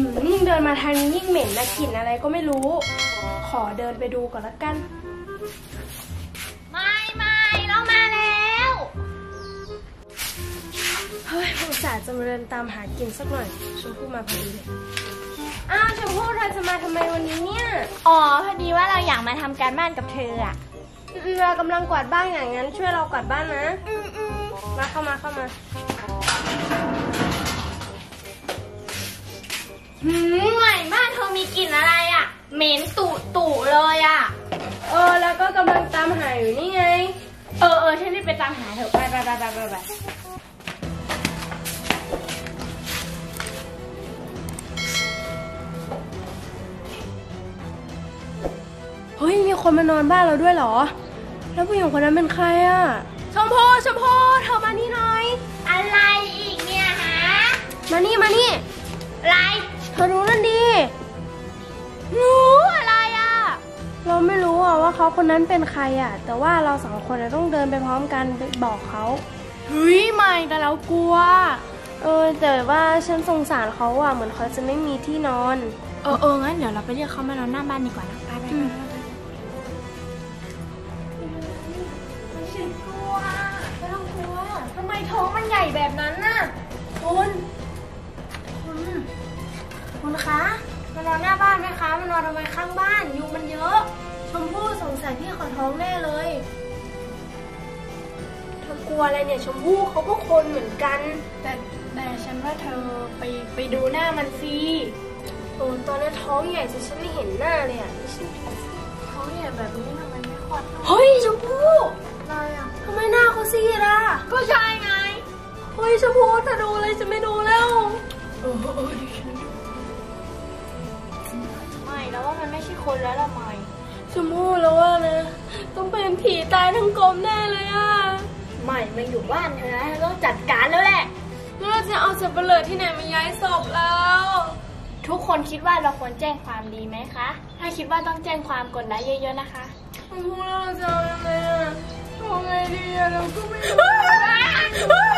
นมาทางนี้ยิ่งเหม็นนะกลิ่นอะไรก็ไม่รู้ ขอเดินไปดูก่อนละกัน ไม่ไม่เรามาแล้ว เฮ้ยอุตส่าห์จะมาเดินตามหากินสักหน่อย ชมพู่มาพอดีเลยอ้าวชมพู่เธอจะมาทำไมวันนี้เนี่ย อ๋อพอดีว่าเราอยากมาทำการบ้านกับเธออะอืมเรากำลังกวาดบ้านอย่างนั้น ช่วยเรากวาดบ้านนะอืมอืมมาเข้ามาเข้ามา หืมใหม่บ้านเธอมีกลิ่นอะไรอะ เหม็นตุตุเลยอะ เออ แล้วก็กำลังตามหาอยู่นี่ไง เออเออฉันรีบไปตามหาเถอะไปไปไปไปไปไปเฮ้ย มีคนมานอนบ้านเราด้วยเหรอ แล้วผู้หญิงคนนั้นเป็นใครอะชมพู่ชมพู่ เขาคนนั้นเป็นใครอะแต่ว่าเราสองคนอะต้องเดินไปพร้อมกันไปบอกเขาเฮ้ยใหม่แต่เรากลัว เออแต่ว่าฉันสงสารเขาอะเหมือนเขาจะไม่มีที่นอน เออเอองั้นเดี๋ยวเราไปเรียกเขามานอนหน้าบ้านดีกว่านะไปไปไปไปฉันกลัวไม่ต้องกลัวทำไมท้องมันใหญ่แบบนั้นน่ะคุณคุณคุณคะมานอนหน้าบ้านไหมคะมานอนทำไมข้างบ้านยุงมันเยอะช มพู่สงสัยพี่ขอท้องแน่เลยเธอกลัวอะไรเนี่ยชมพู่เขาก็คนเหมือนกัน แต่แต่ฉันว่าเธอไปไปดูหน้ามันสิโอ้ตอนนี้ท้องใหญ่จนฉันไม่เห็นหน้าเลยอะเขาเนี่ยแบบนี้ทำไมไม่คลอดเฮ้ยชมพู่อะไรอะทำไมหน้าเขาซีดอะก็ใช่ไงเฮ้ยชมพู่ถ้าดูเลยจะไม่ดูแล้วเออเออดิฉันไม่แล้วว่ามันไม่ใช่คนแล้วละ ไม่ชมพู่แล้วว่านะ ต้องเป็นผีตายทั้งกลมแน่เลยอะไม่มาอยู่บ้านเธอนะเธอต้องจัดการแล้วแหละแล้วเราจะเอาสับปะเลอที่ไหนมาย้ายศพแล้ว ทุกคนคิดว่าเราควรแจ้งความดีไหมคะ ถ้าคิดว่าต้องแจ้งความกดไลค์เยอะๆนะคะชมพู่แล้วเราจะเอายังไงอะทำไงดีอะเราก็ไม่รู้